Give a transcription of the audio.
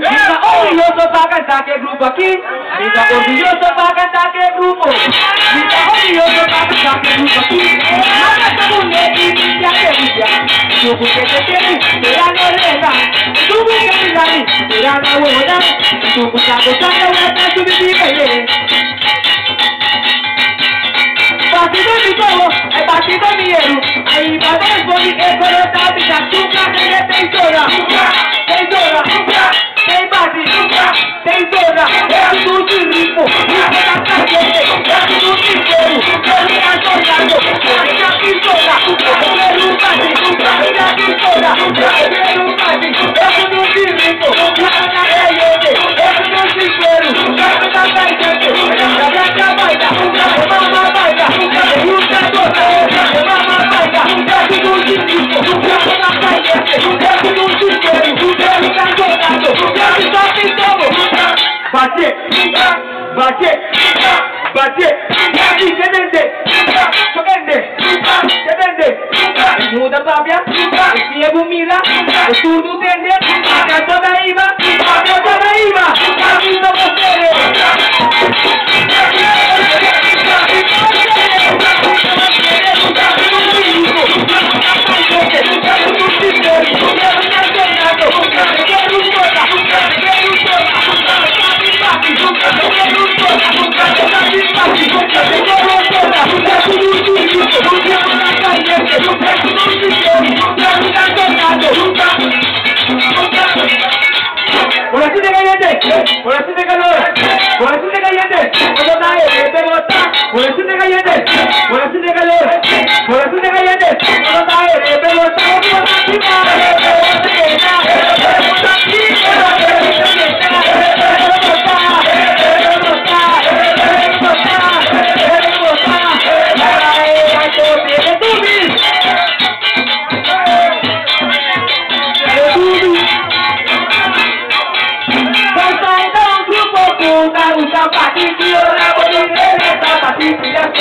Está orgulloso para cantar que grupo aquí. Está orgulloso para cantar que grupo. Está orgulloso para cantar que grupo aquí. Mata tu mujer y ya te gusta. Tu buque te tiene, te da no reza. Tu buque te da ni, te da la huevona. Tu buque te da la huevona, tu buque te da Partido ¿Para qué? ¿Para qué? ¿Y qué vende? ¿Qué vende? ¿Qué vende? Muda papia, pie gumila, surdo tende, canto da iba, canto da iba, camino ¡Por eso te cayó! ¡Por eso te cayó! ¡No, no, no! ¡Por eso te cayó! un carro, un zapatito, una bolita, una zapatito, ya